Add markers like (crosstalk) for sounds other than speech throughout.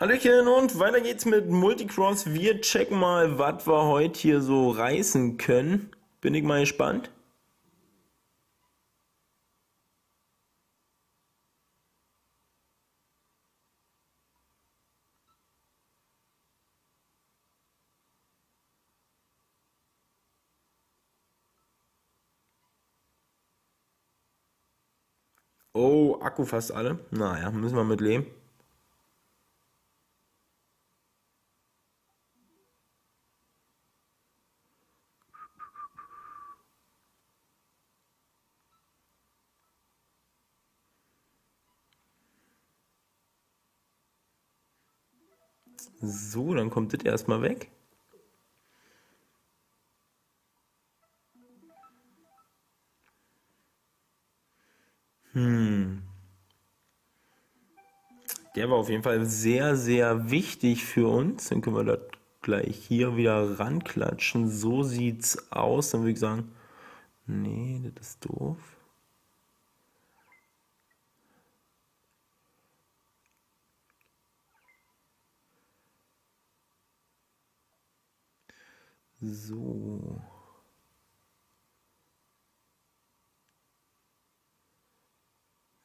Hallöchen und weiter geht's mit Multicross. Wir checken mal, was wir heute hier so reißen können. Bin ich mal gespannt. Oh, Akku fast alle. Naja, müssen wir mit leben. So, dann kommt das erstmal weg. Hm. Der war auf jeden Fall sehr, sehr wichtig für uns. Dann können wir das gleich hier wieder ranklatschen. So sieht's aus. Dann würde ich sagen, nee, das ist doof. So.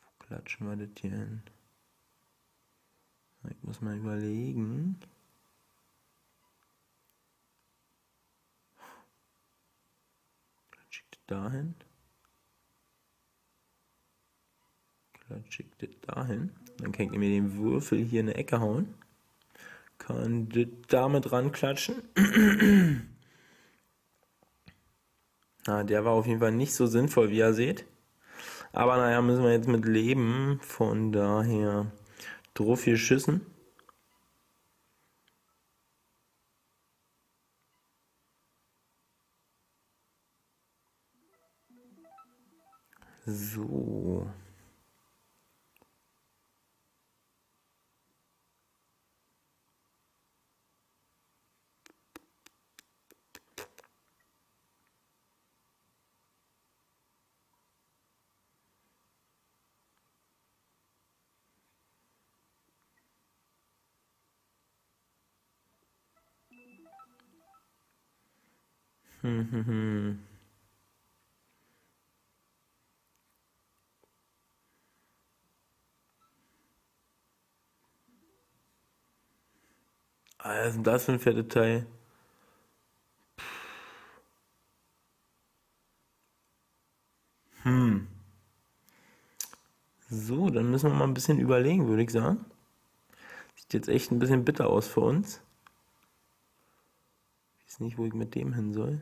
Wo klatschen wir das hier hin? Ich muss mal überlegen. Das dahin? Das dahin? Dann kann ich mir den Würfel hier in eine Ecke hauen. Kann das damit ranklatschen. (clears throat) Na, der war auf jeden Fall nicht so sinnvoll, wie ihr seht. Aber naja, müssen wir jetzt mit leben. Von daher drauf vier Schüssen. So. Hm, hm, hm. Ah, was ist denn das für ein fettes Teil? Hm. So, dann müssen wir mal ein bisschen überlegen, würde ich sagen. Sieht jetzt echt ein bisschen bitter aus für uns. Nicht, wo ich mit dem hin soll.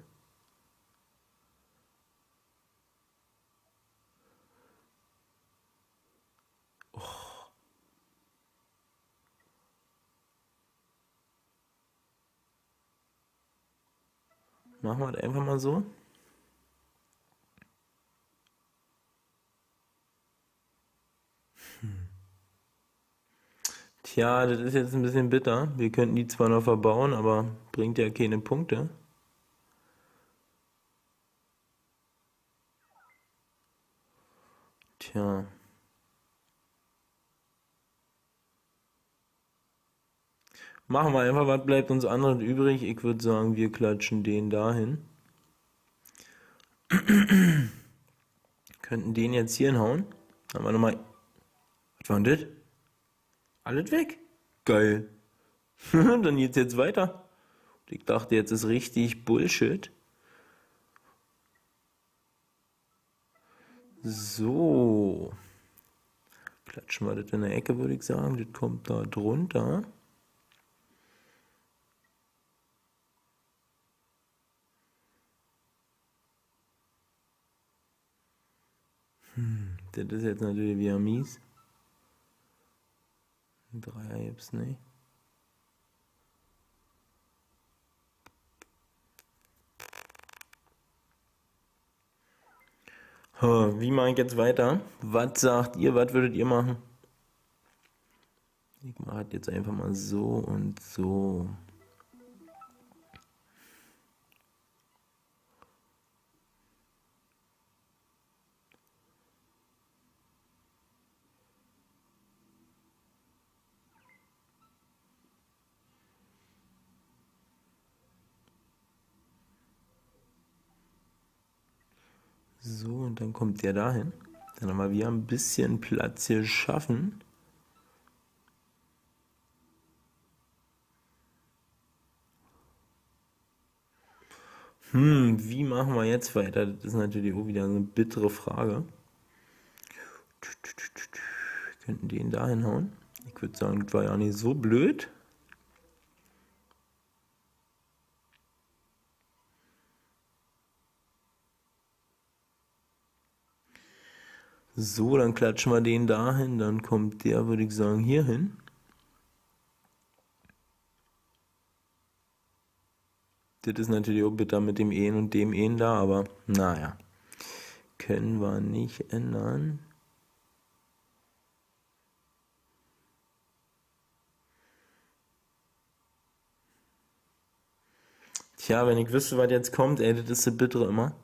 Machen wir das einfach mal so. Tja, das ist jetzt ein bisschen bitter. Wir könnten die zwar noch verbauen, aber bringt ja keine Punkte. Tja. Machen wir einfach, was bleibt uns anderes übrig? Ich würde sagen, wir klatschen den dahin. (clears throat) Könnten den jetzt hier hinhauen. Haben wir nochmal. Was war denn das? Alles weg. Geil. (laughs) Dann geht's jetzt weiter. Ich dachte, jetzt ist richtig Bullshit. So. Klatschen wir das in der Ecke, würde ich sagen. Das kommt da drunter. Hm, das ist jetzt natürlich wieder mies. Dreier gibt's nicht. Wie mache ich jetzt weiter? Was sagt ihr? Was würdet ihr machen? Ich mache jetzt einfach mal so und so. So, und dann kommt der dahin. Dann haben wir wieder ein bisschen Platz hier schaffen. Hm, wie machen wir jetzt weiter? Das ist natürlich auch wieder eine bittere Frage. Wir könnten den da hinhauen. Ich würde sagen, das war ja nicht so blöd. So, dann klatschen wir den dahin, dann kommt der, würde ich sagen, hier hin. Das ist natürlich auch bitter mit dem Ehen und dem Ehen da, aber naja, können wir nicht ändern. Tja, wenn ich wüsste, was jetzt kommt, ey, das ist das Bittere immer.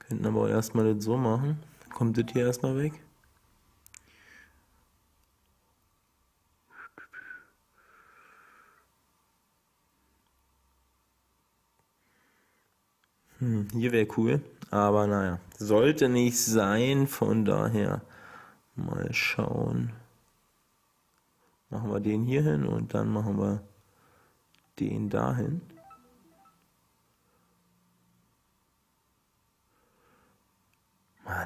Könnten aber auch erstmal das so machen. Kommt das hier erstmal weg? Hm, hier wäre cool, aber naja, sollte nicht sein, von daher mal schauen. Machen wir den hier hin und dann machen wir den dahin.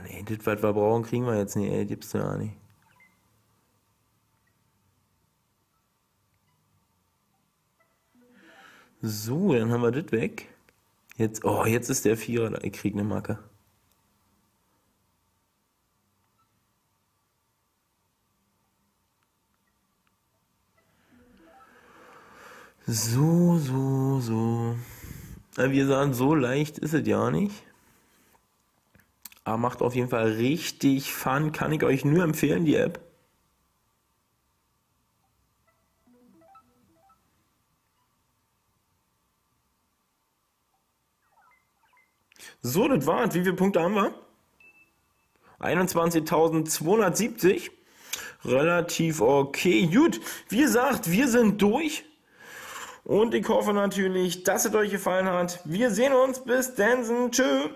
Ey, das, was wir brauchen, kriegen wir jetzt nicht, ey, gibst du ja nicht. So, dann haben wir das weg. Jetzt, oh, jetzt ist der Vierer da. Ich krieg eine Macke. So, so, so. Wir sagen, so leicht ist es ja nicht. Aber macht auf jeden Fall richtig Fun. Kann ich euch nur empfehlen, die App. So, das war's. Wie viele Punkte haben wir? 21.270. Relativ okay. Gut, wie gesagt, wir sind durch. Und ich hoffe natürlich, dass es euch gefallen hat. Wir sehen uns. Bis dann. Tschüss.